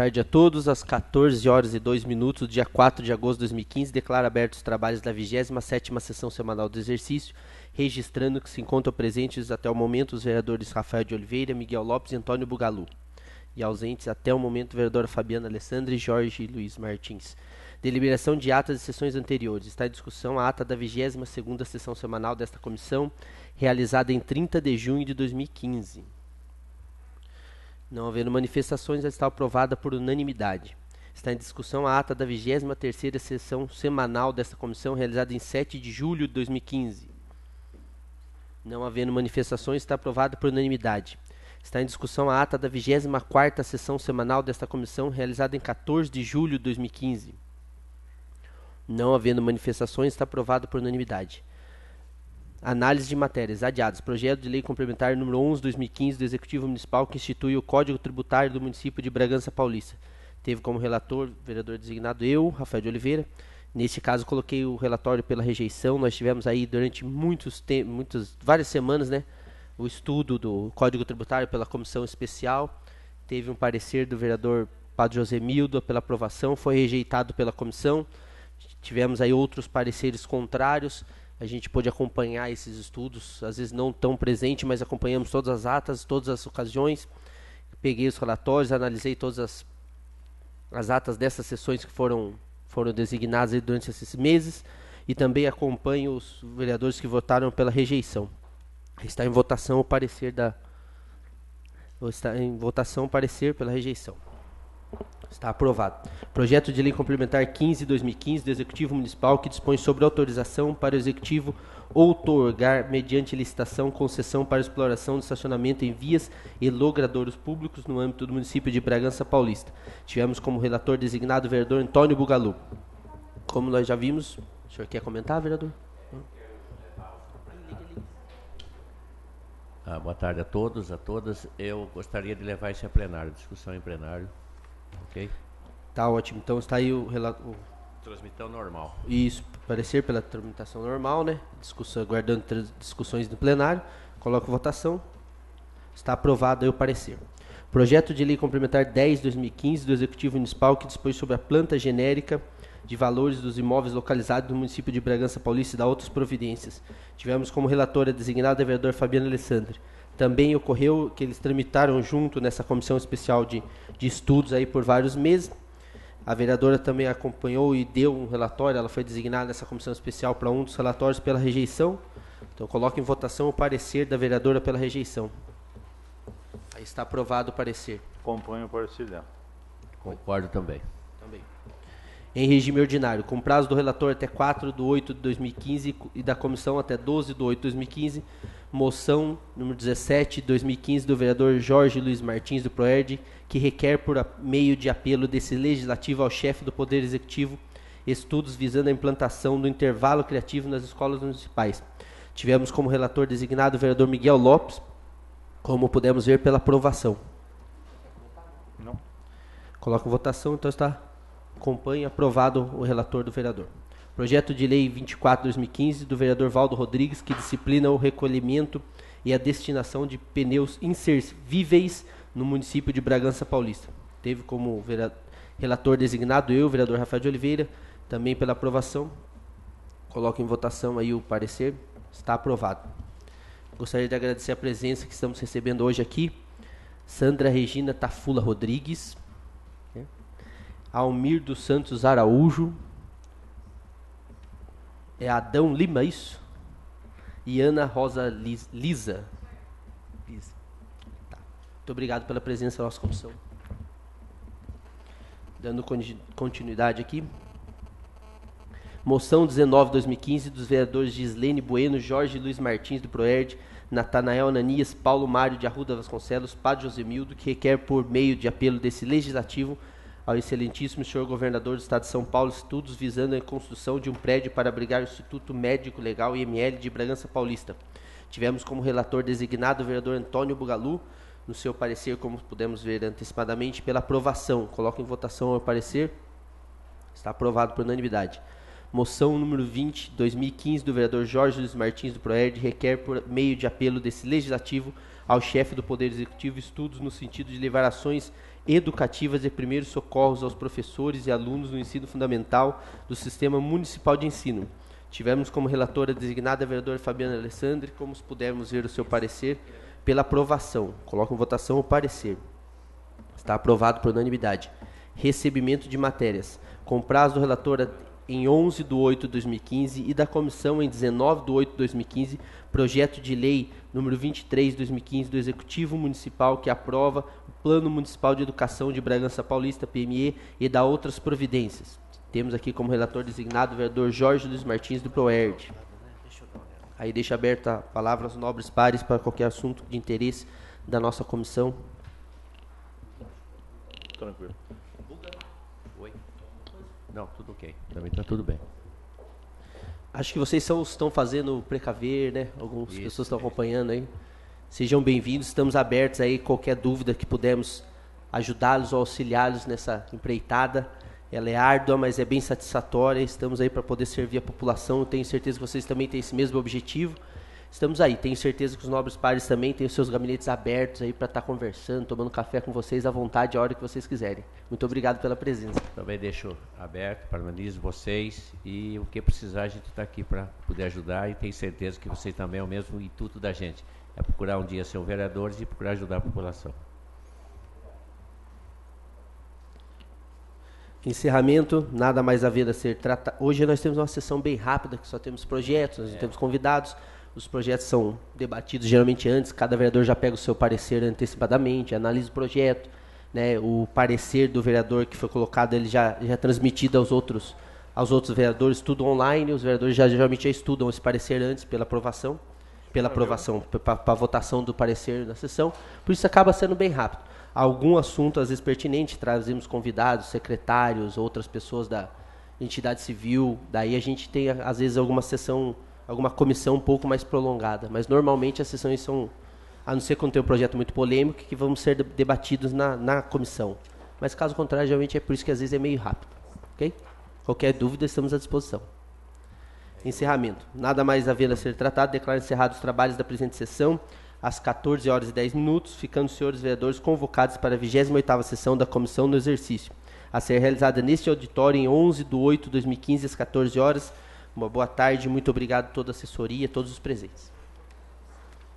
tarde a todos. Às 14 horas e 2 minutos, dia 4 de agosto de 2015, declara abertos os trabalhos da 27ª sessão semanal do exercício, registrando que se encontram presentes até o momento os vereadores Rafael de Oliveira, Miguel Lopes e Antônio Bugalu. E ausentes até o momento, vereadora Fabiana Alessandra e Jorge Luiz Martins. Deliberação de atas de sessões anteriores. Está em discussão a ata da 22ª sessão semanal desta comissão, realizada em 30 de junho de 2015. Não havendo manifestações, está aprovada por unanimidade. Está em discussão a ata da 23ª sessão semanal desta comissão, realizada em 7 de julho de 2015. Não havendo manifestações, está aprovada por unanimidade. Está em discussão a ata da 24ª sessão semanal desta comissão, realizada em 14 de julho de 2015. Não havendo manifestações, está aprovada por unanimidade. Análise de matérias. Adiados. Projeto de Lei Complementar número 11 2015 do Executivo Municipal que institui o Código Tributário do município de Bragança Paulista. Teve como relator, vereador designado eu, Rafael de Oliveira. Neste caso, coloquei o relatório pela rejeição. Nós tivemos aí durante muitos muitas várias semanas, né, o estudo do Código Tributário pela comissão especial. Teve um parecer do vereador Padre José Mildo pela aprovação, foi rejeitado pela comissão. Tivemos aí outros pareceres contrários a gente pôde acompanhar esses estudos, às vezes não tão presente, mas acompanhamos todas as atas, todas as ocasiões. Peguei os relatórios, analisei todas as, as atas dessas sessões que foram, foram designadas durante esses meses e também acompanho os vereadores que votaram pela rejeição. Está em votação o parecer da está em votação o parecer pela rejeição. Está aprovado. Projeto de Lei Complementar 15-2015 do Executivo Municipal que dispõe sobre autorização para o Executivo outorgar, mediante licitação, concessão para exploração de estacionamento em vias e logradouros públicos no âmbito do município de Bragança Paulista. Tivemos como relator designado o vereador Antônio Bugalu. Como nós já vimos, o senhor quer comentar, vereador? Ah, boa tarde a todos, a todas. Eu gostaria de levar isso a plenário, discussão em plenário. Ok? Tá ótimo. Então está aí o relato. Transmitão normal. Isso, parecer pela tramitação normal, né? Discussão, aguardando discussões no plenário. Coloco votação. Está aprovado aí o parecer. Projeto de Lei Complementar 10-2015 do Executivo Municipal que dispõe sobre a planta genérica de valores dos imóveis localizados no município de Bragança Paulista e da outras providências. Tivemos como relatora designada a vereadora Fabiana Alessandra. Também ocorreu que eles tramitaram junto nessa comissão especial de, de estudos aí por vários meses. A vereadora também acompanhou e deu um relatório, ela foi designada nessa comissão especial para um dos relatórios pela rejeição. Então coloco em votação o parecer da vereadora pela rejeição. Aí está aprovado o parecer. Acompanho o parecer dela. Concordo também. Também. Em regime ordinário, com prazo do relator até 4 de 8 de 2015 e da comissão até 12 de 8 de 2015, moção número 17, 2015, do vereador Jorge Luiz Martins, do PROERD, que requer, por meio de apelo desse legislativo ao chefe do Poder Executivo, estudos visando a implantação do intervalo criativo nas escolas municipais. Tivemos como relator designado o vereador Miguel Lopes, como pudemos ver pela aprovação. Não. Coloco votação, então está acompanha aprovado o relator do vereador. Projeto de Lei 24/2015 do vereador Valdo Rodrigues que disciplina o recolhimento e a destinação de pneus inservíveis no município de Bragança Paulista. Teve como relator designado eu, o vereador Rafael de Oliveira, também pela aprovação. Coloco em votação aí o parecer. Está aprovado. Gostaria de agradecer a presença que estamos recebendo hoje aqui. Sandra Regina Tafula Rodrigues. Almir dos Santos Araújo. É Adão Lima, isso? E Ana Rosa Lisa. Lisa. Tá. Muito obrigado pela presença da nossa comissão. Dando continuidade aqui. Moção 19-2015 dos vereadores Gislene Bueno, Jorge Luiz Martins do Proerd, Natanael Ananias, Paulo Mário de Arruda Vasconcelos, Padre Josemildo, que requer por meio de apelo desse legislativo ao excelentíssimo senhor governador do estado de São Paulo estudos visando a construção de um prédio para abrigar o Instituto Médico Legal IML de Bragança Paulista. Tivemos como relator designado o vereador Antônio Bugalu, no seu parecer, como pudemos ver antecipadamente, pela aprovação. Coloco em votação o parecer. Está aprovado por unanimidade. Moção número 20, 2015, do vereador Jorge Luiz Martins do Proerd, requer por meio de apelo desse legislativo ao chefe do Poder Executivo estudos no sentido de levar ações educativas e primeiros socorros aos professores e alunos no ensino fundamental do Sistema Municipal de Ensino. Tivemos como relatora designada a vereadora Fabiana Alessandri, como pudemos ver o seu parecer, pela aprovação. Coloco em votação o parecer. Está aprovado por unanimidade. Recebimento de matérias. Com prazo do relator em 11 de 8 de 2015 e da comissão em 19 de 8 de 2015, projeto de lei número 23 de 2015 do Executivo Municipal que aprova o Plano Municipal de Educação de Bragança Paulista, PME, e da outras providências. Temos aqui como relator designado o vereador Jorge Luiz Martins do ProERD. Aí deixa aberta a palavra aos nobres pares para qualquer assunto de interesse da nossa comissão. Tranquilo. Oi? Não, tudo ok. Também está tudo bem. Acho que vocês são, estão fazendo precaver, né? Algumas Isso, pessoas estão acompanhando aí. Sejam bem-vindos, estamos abertos aí, qualquer dúvida que pudermos ajudá-los ou auxiliá-los nessa empreitada. Ela é árdua, mas é bem satisfatória. Estamos aí para poder servir a população. Tenho certeza que vocês também têm esse mesmo objetivo. Estamos aí. Tenho certeza que os nobres pares também têm os seus gabinetes abertos aí para estar conversando, tomando café com vocês à vontade, a hora que vocês quiserem. Muito obrigado pela presença. Também deixo aberto, parabenizo vocês e o que precisar a gente está aqui para poder ajudar e tenho certeza que vocês também é o mesmo intuito da gente. É procurar um dia ser um vereadores e procurar ajudar a população. Encerramento, nada mais havendo a ser tratado. Hoje nós temos uma sessão bem rápida, que só temos projetos, nós não temos convidados. Os projetos são debatidos geralmente antes, cada vereador já pega o seu parecer antecipadamente, analisa o projeto. Né, o parecer do vereador que foi colocado, ele já, já é transmitido aos outros, aos outros vereadores, tudo online. Os vereadores já, geralmente já estudam esse parecer antes pela aprovação, pela aprovação, para a votação do parecer na sessão. Por isso acaba sendo bem rápido algum assunto às vezes pertinente, trazemos convidados, secretários, outras pessoas da entidade civil, daí a gente tem às vezes alguma sessão, alguma comissão um pouco mais prolongada, mas normalmente as sessões são, a não ser quando tem um projeto muito polêmico, que vão ser debatidos na, na comissão. Mas caso contrário, geralmente é por isso que às vezes é meio rápido, ok? Qualquer dúvida, estamos à disposição. Encerramento. Nada mais havendo a ser tratado, declaro encerrados os trabalhos da presente sessão às 14 horas e 10 minutos, ficando os senhores vereadores convocados para a 28ª sessão da comissão no exercício, a ser realizada neste auditório em 11 de 8 de 2015, às 14 horas. Uma boa tarde, muito obrigado a toda a assessoria, todos os presentes.